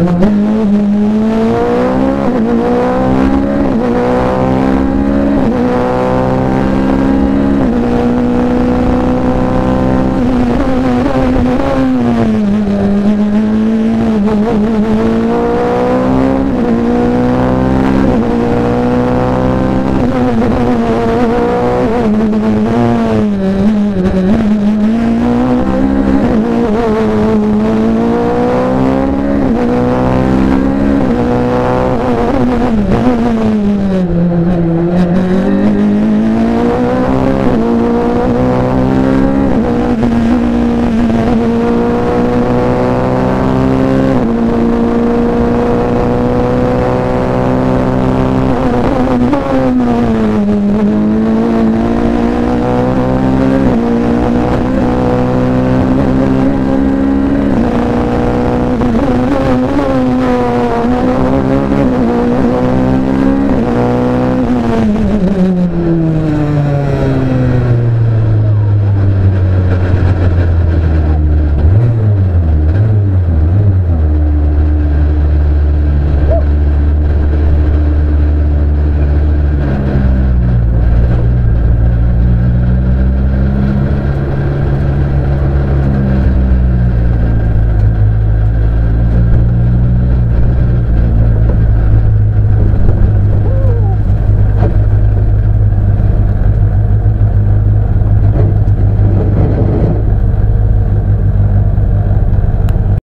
Amém.